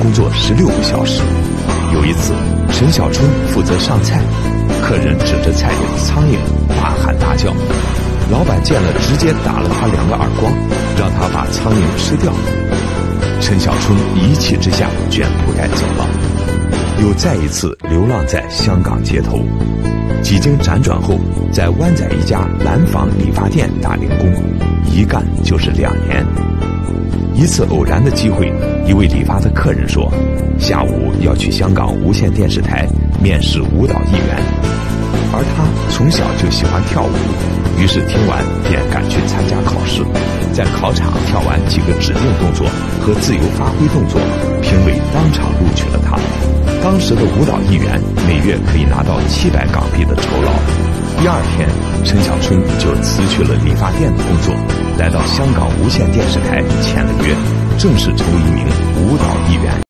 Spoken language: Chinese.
工作十六个小时。有一次，陈小春负责上菜，客人指着菜里的苍蝇大喊大叫，老板见了直接打了他两个耳光，让他把苍蝇吃掉。陈小春一气之下卷铺盖走了。又再一次流浪在香港街头，几经辗转后，在湾仔一家蓝房理发店打零工，一干就是两年。一次偶然的机会，一位理发的客人说，下午要去香港无线电视台面试舞蹈艺员，而他从小就喜欢跳舞，于是听完便赶去参加考试，在考场跳完几个指定动作和自由发挥动作，评委当场录取了他。当时的舞蹈艺员每月可以拿到七百港币的酬劳。第二天，陈小春就辞去了理发店的工作，来到香港无线电视台签了约，正式成为一名舞蹈艺员。